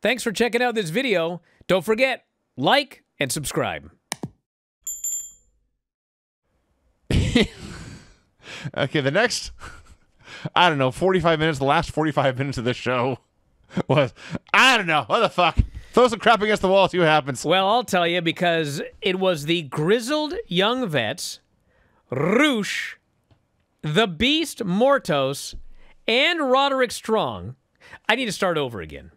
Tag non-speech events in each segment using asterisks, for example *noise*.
Thanks for checking out this video. Don't forget, like and subscribe. *laughs* Okay, the next, I don't know, 45 minutes, the last 45 minutes of this show was, I don't know, what the fuck? Throw some crap against the wall, see what happens. Well, I'll tell you because it was the grizzled young vets, Rush, the Beast Mortos, and Roderick Strong. I need to start over again.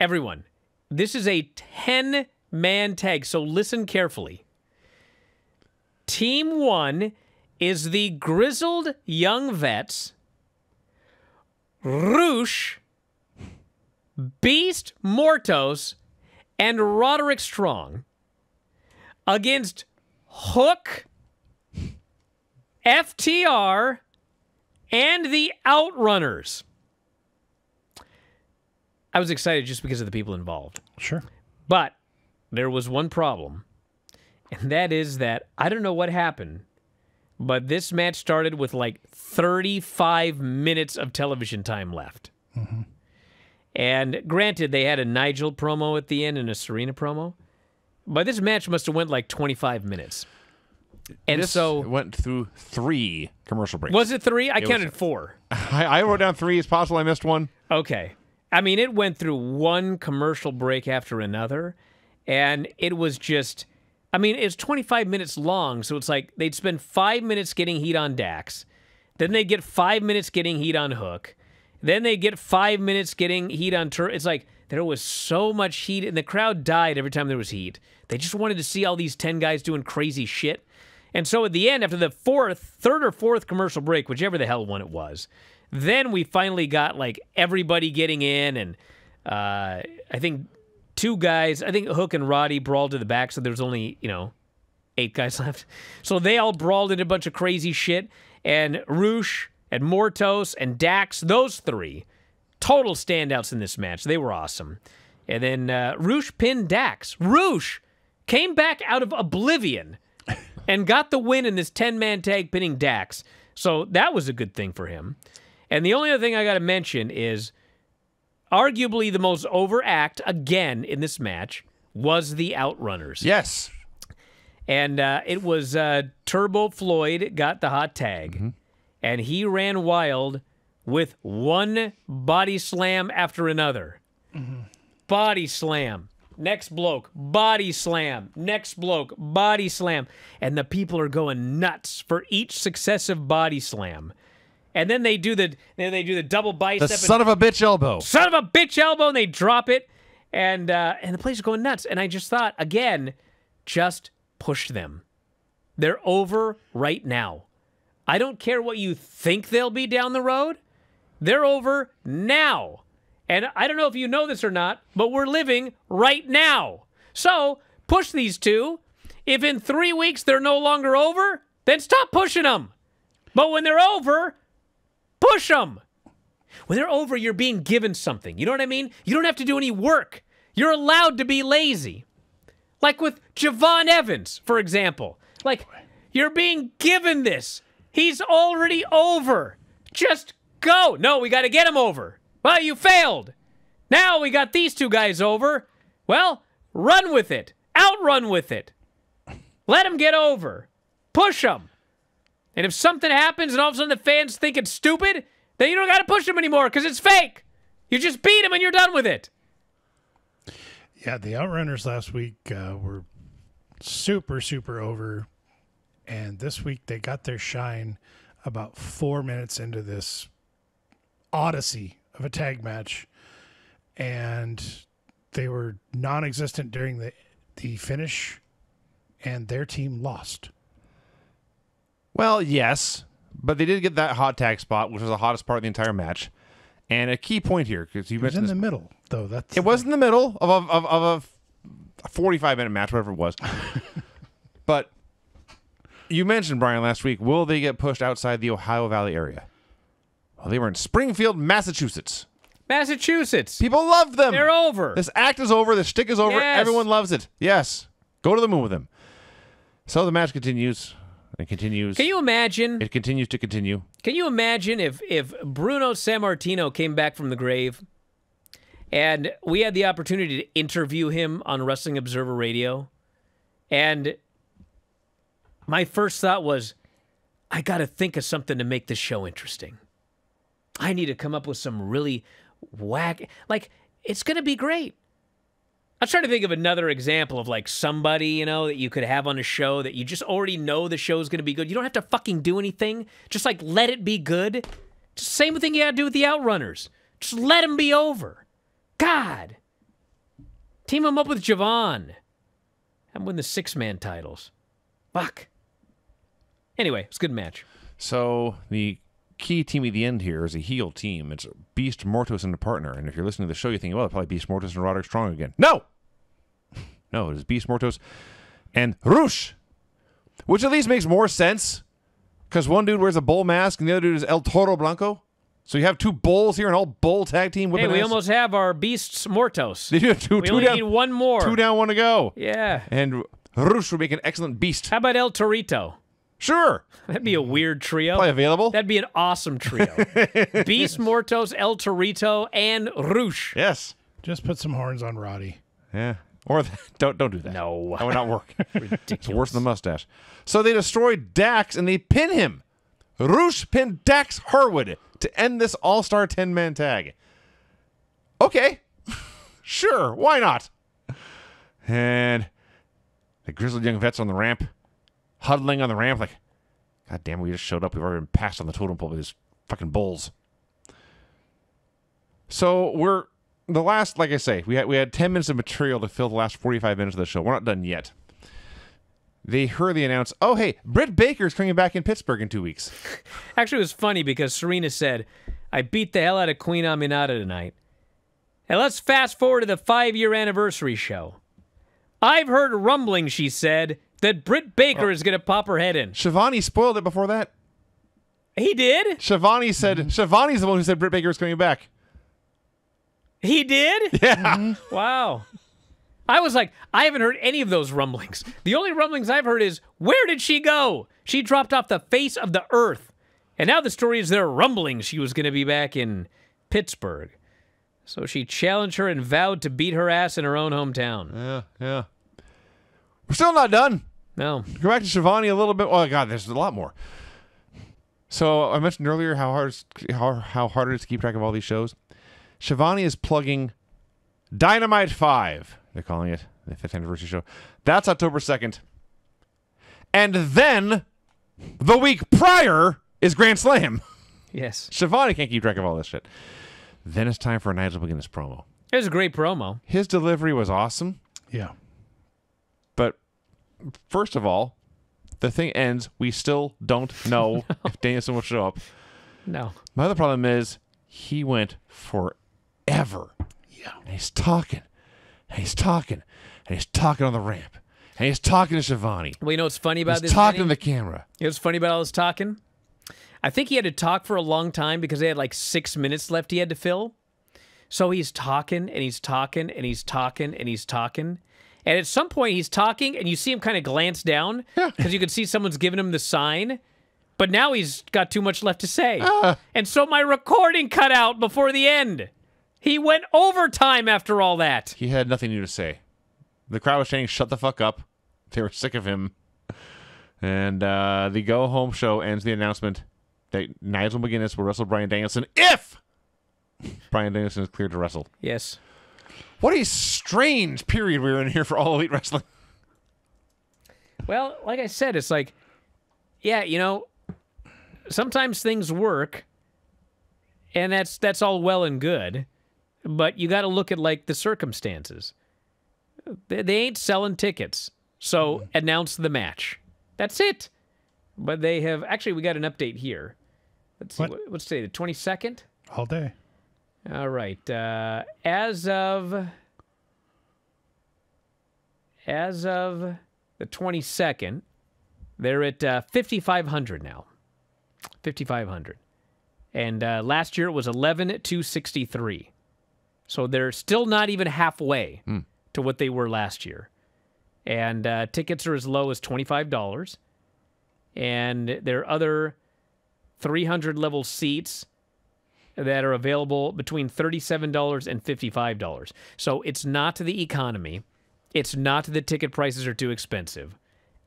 Everyone, this is a 10 man tag, so listen carefully. Team one is the grizzled young vets, Rush, Beast Mortos, and Roderick Strong against Hook, FTR, and the Outrunners. I was excited just because of the people involved. Sure. But there was one problem, and that is that I don't know what happened, but this match started with like 35 minutes of television time left. Mm-hmm. And granted, they had a Nigel promo at the end and a Serena promo, but this match must have went like 25 minutes. And This so, went through three commercial breaks. was it three? I was- counted four. *laughs* I, I wrote down three. It's possible I missed one. Okay. I mean, it went through one commercial break after another, and it was just. I mean, it's 25 minutes long, so it's like they'd spend five minutes getting heat on Dax, then they'd get five minutes getting heat on Hook, then they'd get five minutes getting heat on Tur. It's like there was so much heat, and the crowd died every time there was heat. They just wanted to see all these 10 guys doing crazy shit. And so at the end, after the fourth, third or fourth commercial break, whichever the hell one it was, then we finally got like everybody getting in, and uh, I think two guys, I think Hook and Roddy brawled to the back, so there was only you know eight guys *laughs* left. So they all brawled into a bunch of crazy shit, and Rush and Mortos and Dax, those three, total standouts in this match. They were awesome. And then uh, Rush pinned Dax. Rush came back out of oblivion *laughs* and got the win in this 10 man tag pinning Dax. So that was a good thing for him. And the only other thing I got to mention is arguably the most overact again in this match was the Outrunners. Yes. And uh, it was uh, Turbo Floyd got the hot tag, and he ran wild with one body slam after another. Body slam. Next bloke, body slam. Next bloke, body slam. And the people are going nuts for each successive body slam. And then they do the then they do the double The bicep. and- son of a bitch elbow. son of a bitch elbow, and they drop it, and uh, and the place is going nuts. And I just thought again, just push them. They're over right now. I don't care what you think they'll be down the road. They're over now. And I don't know if you know this or not, but we're living right now. So push these two. If in three weeks they're no longer over, then stop pushing them. But when they're over, push them. When they're over, you're being given something. You know what I mean? You don't have to do any work. You're allowed to be lazy. Like with Je'Von Evans, for example. Like, you're being given this. He's already over. Just go. No, we got to get him over. Well, you failed. Now we got these two guys over. Well, run with it. Outrun with it. Let him get over. Push him. And if something happens and all of a sudden the fans think it's stupid, then you don't got to push him anymore because it's fake. You just beat him and you're done with it. Yeah, the Outrunners last week uh, were super, super over. And this week they got their shine about four minutes into this odyssey of a tag match. And they were non existent during the, the finish, and their team lost. Well, yes, but they did get that hot tag spot, which was the hottest part of the entire match. And a key point here, because you It was in this, the middle, though. That's it was in the middle of a, of, of a 45 minute match, whatever it was. *laughs* but you mentioned, Bryan, last week, will they get pushed outside the Ohio Valley area? Well, they were in Springfield, Massachusetts. Massachusetts. People love them. They're over. This act is over. The shtick is over. Yes. Everyone loves it. Yes. Go to the moon with him. So the match continues. It continues. Can you imagine? it continues to continue. Can you imagine if if Bruno Sammartino came back from the grave And we had the opportunity to interview him on Wrestling Observer Radio. And my first thought was, I got to think of something to make this show interesting. I need to come up with some really whack. Like, it's going to be great. I was trying to think of another example of like somebody, you know, that you could have on a show that you just already know the show's going to be good. You don't have to fucking do anything. Just like let it be good. Just same thing you had to do with the Outrunners. Just let them be over. God. Team them up with Je'Von. And win the six man titles. Fuck. Anyway, it's a good match. So the key team at the end here is a heel team. It's Beast, Mortos, and a partner. And if you're listening to the show, you're thinking, well, probably Beast, Mortos, and Roderick Strong again. No! *laughs* No, it is Beast, Mortos, and Rush. Which at least makes more sense. Because one dude wears a bull mask and the other dude is El Toro Blanco. So you have two bulls here, an all bull tag team. Hey, we ass. almost have our Beasts Mortos. They do have two, We two only down, need one more. two down, one to go. Yeah. And Rush would make an excellent beast. How about El Torito? Sure. That'd be a weird trio. Probably available. That'd be an awesome trio. *laughs* Beast, Mortos, El Torito, and Rush. yes. Just put some horns on Roddy. Yeah. Or th- *laughs* don't don't do that. No. That would not work. Ridiculous. *laughs* It's worse than the mustache. So they destroy Dax and they pin him. Rush pinned Dax Harwood to end this All Star 10 man tag. Okay. sure. Why not? And the grizzled young vets on the ramp, huddling on the ramp, like, God damn, we just showed up. We've already been passed on the totem pole by these fucking bulls. So we're the last, like I say, we had we had ten minutes of material to fill the last forty five minutes of the show. We're not done yet. They hurriedly announce, "Oh hey, Britt Baker's coming back in Pittsburgh in two weeks." *laughs* Actually, it was funny because Serena said, I beat the hell out of Queen Aminata tonight. And let's fast forward to the five year anniversary show. I've heard rumblings, she said, that Britt Baker oh. is going to pop her head in. Schiavone spoiled it before that. He did? Schiavone said mm-hmm. Schiavone's the one who said Britt Baker is coming back. He did? *laughs* Yeah, mm-hmm. Wow. I was like, I haven't heard any of those rumblings. The only rumblings I've heard is, where did she go? She dropped off the face of the earth. And now the story is there are rumblings she was going to be back in Pittsburgh. So she challenged her and vowed to beat her ass in her own hometown. yeah, yeah. We're still not done. No. Go back to Schiavone a little bit. Oh God, there's a lot more. So I mentioned earlier how hard how how hard it is to keep track of all these shows. Schiavone is plugging Dynamite Five. They're calling it the fifth anniversary show. That's October second. And then the week prior is Grand Slam. Yes. Schiavone can't keep track of all this shit. Then it's time for a Nigel McGuinness promo. It was a great promo. His delivery was awesome. Yeah. But first of all, the thing ends. We still don't *laughs* know if Danielson will show up. No. My other problem is he went forever. Yeah. And he's talking. And he's talking. And he's talking on the ramp. And he's talking to Schiavone. Well, you know what's funny about He's this? talking Benny? to the camera. You know what's funny about all this talking? I think he had to talk for a long time because they had like six minutes left he had to fill. So he's talking and he's talking and he's talking and he's talking. And at some point he's talking and you see him kind of glance down because you can see someone's giving him the sign. But now he's got too much left to say. And so my recording cut out before the end. He went overtime after all that. He had nothing new to say. The crowd was saying, shut the fuck up. They were sick of him. And uh, the go home show ends the announcement that Nigel McGuinness will wrestle Bryan Danielson if Bryan Danielson is cleared to wrestle. Yes. What a strange period we were in here for all elite wrestling. Well, like I said, it's like, yeah, you know, sometimes things work, and that's that's all well and good, but you got to look at like the circumstances. They, they ain't selling tickets, so mm-hmm. announce the match. That's it. But they have actually. We got an update here. Let's see. What? What? What's today? The twenty second. All day. All right. Uh, as of as of the 22nd, they're at uh, 5,500 now. 5,500. And uh, last year it was 11,263. So they're still not even halfway to what they were last year. And uh, tickets are as low as $25. And their other 300 level seats that are available between $37 and $55. So it's not the economy. It's not the ticket prices are too expensive.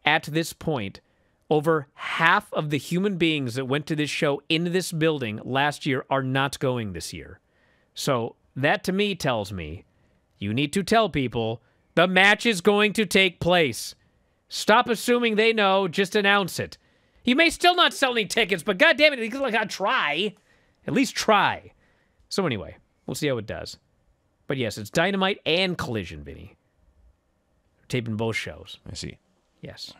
At this point, over half of the human beings that went to this show in this building last year are not going this year. So that to me tells me you need to tell people the match is going to take place. Stop assuming they know, just announce it. You may still not sell any tickets, but god damn it, you like I'll try. At least try. So anyway, we'll see how it does. But yes, it's Dynamite and Collision, Vinny. Taping both shows. I see. Yes.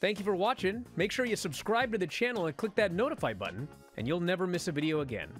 Thank you for watching. Make sure you subscribe to the channel and click that notify button, and you'll never miss a video again.